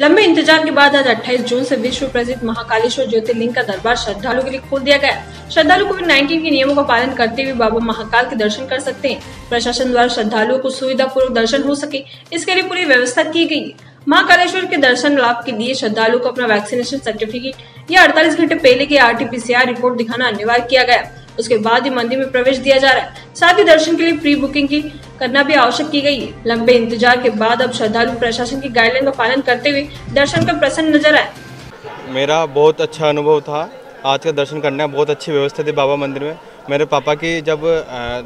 लंबे इंतज़ार के बाद आज 28 जून से विश्व प्रसिद्ध महाकालेश्वर ज्योतिर्लिंग का दरबार श्रद्धालुओं के लिए खोल दिया गया। श्रद्धालु कोविड 19 के नियमों का पालन करते हुए बाबा महाकाल के दर्शन कर सकते हैं। प्रशासन द्वारा श्रद्धालुओं को सुविधा पूर्वक दर्शन हो सके, इसके लिए पूरी व्यवस्था की गई। महाकालेश्वर के दर्शन लाभ के लिए श्रद्धालुओं को अपना वैक्सीनेशन सर्टिफिकेट या 48 घंटे पहले की आरटीपीसीआर रिपोर्ट दिखाना अनिवार्य किया गया। उसके बाद ही मंदिर में प्रवेश दिया जा रहा है। साथ ही दर्शन के लिए प्री बुकिंग की करना भी आवश्यक की गई। है लंबे इंतज़ार के बाद अब श्रद्धालु प्रशासन की गाइडलाइन का पालन करते हुए दर्शन का प्रसन्न नज़र आए। मेरा बहुत अच्छा अनुभव था। आज का दर्शन करने बहुत अच्छी व्यवस्था थी बाबा मंदिर में। मेरे पापा की जब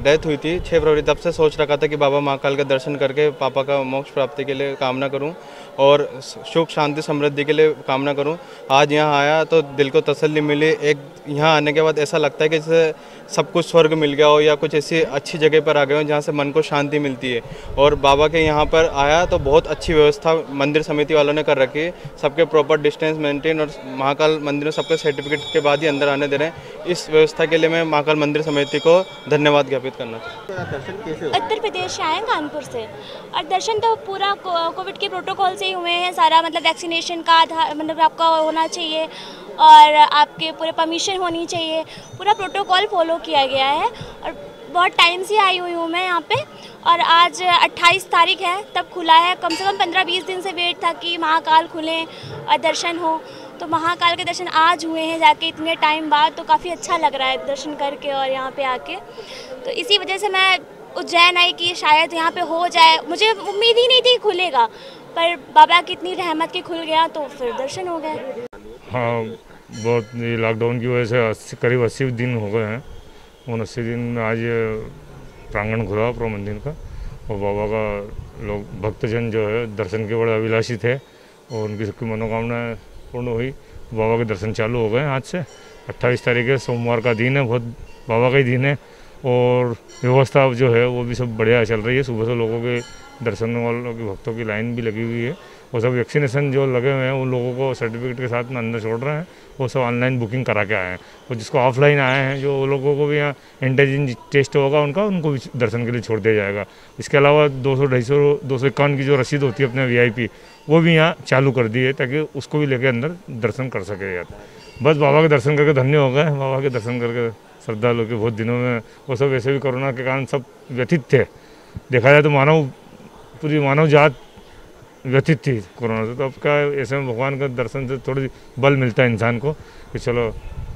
डेथ हुई थी छः फरवरी, तब से सोच रखा था कि बाबा महाकाल का दर्शन करके पापा का मोक्ष प्राप्ति के लिए कामना करूँ और सुख, शांति, समृद्धि के लिए कामना करूँ। आज यहाँ आया तो दिल को तसल्ली मिली। एक यहाँ आने के बाद ऐसा लगता है कि जैसे सब कुछ स्वर्ग मिल गया हो या कुछ ऐसी अच्छी जगह पर आ गए हो जहाँ से मन को शांति मिलती है। और बाबा के यहाँ पर आया तो बहुत अच्छी व्यवस्था मंदिर समिति वालों ने कर रखी है। सबके प्रॉपर डिस्टेंस मेंटेन और महाकाल मंदिर में सबके सर्टिफिकेट के बाद ही अंदर आने दे रहे हैं। इस व्यवस्था के लिए मैं महाकाल मंदिर समिति को धन्यवाद ज्ञापित करना उत्तर प्रदेश आए कानपुर से। और दर्शन तो पूरा कोविड के प्रोटोकॉल से ही हुए हैं, सारा मतलब वैक्सीनेशन का मतलब आपका होना चाहिए। और आपके पूरे परमिशन होनी चाहिए। पूरा प्रोटोकॉल फॉलो किया गया है और बहुत टाइम से आई हुई हूँ मैं यहाँ पे। और आज 28 तारीख है, तब खुला है। कम से कम 15-20 दिन से वेट था कि महाकाल खुलें और दर्शन हो। तो महाकाल के दर्शन आज हुए हैं, जाके इतने टाइम बाद तो काफ़ी अच्छा लग रहा है दर्शन करके और यहाँ पे आके। तो इसी वजह से मैं उज्जैन आई कि शायद यहाँ पे हो जाए। मुझे उम्मीद ही नहीं थी खुलेगा, पर बाबा की इतनी रहमत की खुल गया तो फिर दर्शन हो गए। हाँ बहुत ये लॉकडाउन की वजह से अस्सी, करीब अस्सी दिन हो गए हैं। उन अस्सी दिन में आज प्रांगण खुला प्रो मंदिर का और बाबा का लोग, भक्तजन जो है, दर्शन के बड़े अभिलाषी थे और उनकी सबकी मनोकामनाएँ पूर्ण हुई। बाबा के दर्शन चालू हो गए आज से। अट्ठाईस तारीख है, सोमवार का दिन है, बहुत बाबा का ही दिन है और व्यवस्था जो है, वो भी सब बढ़िया चल रही है। सुबह से लोगों के दर्शन वालों की, भक्तों की लाइन भी लगी हुई है। वो सब वैक्सीनेशन जो लगे हुए हैं, उन लोगों को सर्टिफिकेट के साथ में अंदर छोड़ रहे हैं, वो सब ऑनलाइन बुकिंग करा के आए हैं। और जिसको ऑफलाइन आए हैं, जो लोगों को भी यहाँ एंटीजन टेस्ट होगा, उनका उनको भी दर्शन के लिए छोड़ दिया जाएगा। इसके अलावा दो सौ, ढाई सौ, दो सौ इक्यावन की जो रसीद होती है अपने वीआईपी वो भी यहाँ चालू कर दी है, ताकि उसको भी लेके अंदर दर्शन कर सके यार। बस बाबा के दर्शन करके धन्य हो गए बाबा के दर्शन करके श्रद्धालु के बहुत दिनों में वो सब वैसे भी कोरोना के कारण सब व्यथित थे। देखा जाए तो मानव, पूरी मानव जात व्यथित थी कोरोना से। तो क्या ऐसे में भगवान का दर्शन से थोड़ी बल मिलता है इंसान को कि चलो,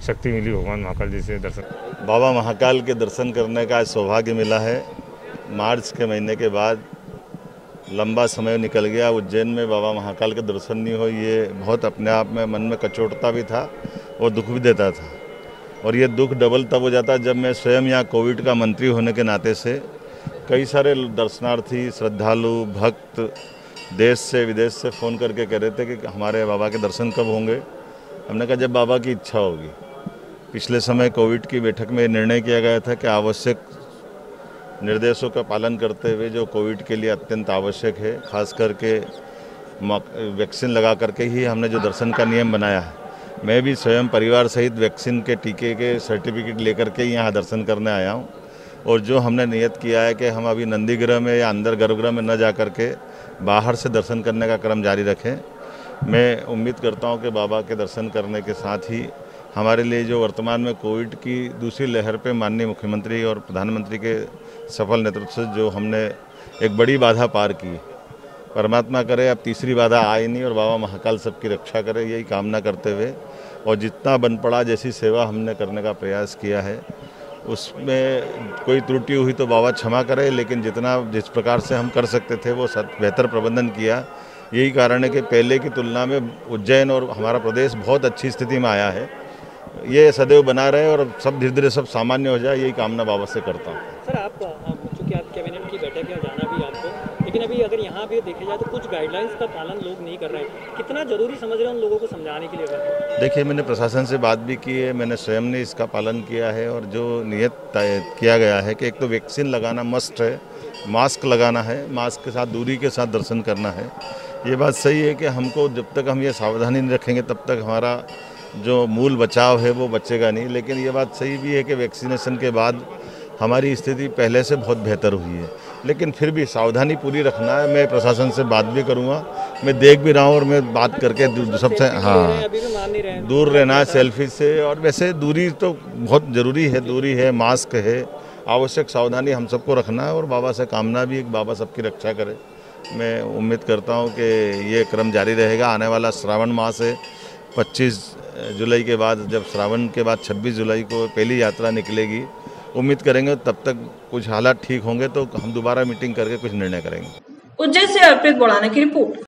शक्ति मिली भगवान महाकाल जी से दर्शन। बाबा महाकाल के दर्शन करने का सौभाग्य मिला है। मार्च के महीने के बाद लंबा समय निकल गया। उज्जैन में बाबा महाकाल के दर्शन नहीं हो ये बहुत अपने आप में मन में कचोटता भी था और दुख भी देता था। और ये दुख डबल तब हो जाता जब मैं स्वयं यहाँ कोविड का मंत्री होने के नाते से कई सारे दर्शनार्थी, श्रद्धालु, भक्त देश से, विदेश से फ़ोन करके कह रहे थे कि हमारे बाबा के दर्शन कब होंगे? हमने कहा, जब बाबा की इच्छा होगी। पिछले समय कोविड की बैठक में निर्णय किया गया था कि आवश्यक निर्देशों का पालन करते हुए जो कोविड के लिए अत्यंत आवश्यक है, खास करके वैक्सीन लगा करके ही हमने जो दर्शन का नियम बनाया है। मैं भी स्वयं परिवार सहित वैक्सीन के टीके के सर्टिफिकेट लेकर के यहाँ दर्शन करने आया हूँ। और जो हमने नियत किया है कि हम अभी नंदीगृह में या अंदर गर्भगृह में न जा कर के बाहर से दर्शन करने का क्रम जारी रखें। मैं उम्मीद करता हूँ कि बाबा के दर्शन करने के साथ ही हमारे लिए जो वर्तमान में कोविड की दूसरी लहर पे माननीय मुख्यमंत्री और प्रधानमंत्री के सफल नेतृत्व से जो हमने एक बड़ी बाधा पार की, परमात्मा करे अब तीसरी बाधा आए नहीं और बाबा महाकाल सबकी रक्षा करे, यही कामना करते हुए और जितना बन पड़ा जैसी सेवा हमने करने का प्रयास किया है। उसमें कोई त्रुटि हुई तो बाबा क्षमा करे, लेकिन जितना जिस प्रकार से हम कर सकते थे, वो बेहतर प्रबंधन किया। यही कारण है कि पहले की तुलना में उज्जैन और हमारा प्रदेश बहुत अच्छी स्थिति में आया है। ये सदैव बना रहे और सब धीरे धीरे सब सामान्य हो जाए, यही कामना बाबा से करता हूँ सर आप चूँकि आप कैबिनेट की बैठक है जाना भी अभी अगर यहाँ भी देखा जाए तो कुछ गाइडलाइंस का पालन लोग नहीं कर रहे हैं। कितना ज़रूरी समझ रहे हैं उन लोगों को समझाने के लिए देखिए, मैंने प्रशासन से बात भी की है, मैंने स्वयं ने इसका पालन किया है और जो नियत किया गया है कि एक तो वैक्सीन लगाना मस्ट है मास्क लगाना है मास्क के साथ, दूरी के साथ दर्शन करना है। ये बात सही है कि हमको जब तक हम ये सावधानी नहीं रखेंगे, तब तक हमारा जो मूल बचाव है वो बचेगा नहीं। लेकिन ये बात सही भी है कि वैक्सीनेशन के बाद हमारी स्थिति पहले से बहुत बेहतर हुई है। लेकिन फिर भी सावधानी पूरी रखना है। मैं प्रशासन से बात भी करूँगा। मैं देख भी रहा हूँ और मैं बात करके सबसे हाँ। रहे हैं। दूर रहना है सेल्फी से। और वैसे दूरी तो बहुत ज़रूरी है दूरी है मास्क है। आवश्यक सावधानी हम सबको रखना है और बाबा से कामना भी एक बाबा सबकी रक्षा करे। मैं उम्मीद करता हूँ कि ये क्रम जारी रहेगा। आने वाला श्रावण मास है। 25 जुलाई के बाद जब श्रावण के बाद 26 जुलाई को पहली यात्रा निकलेगी उम्मीद करेंगे तब तक कुछ हालात ठीक होंगे तो हम दोबारा मीटिंग करके कुछ निर्णय करेंगे। उज्जैन से अर्पित बोड़ाना की रिपोर्ट।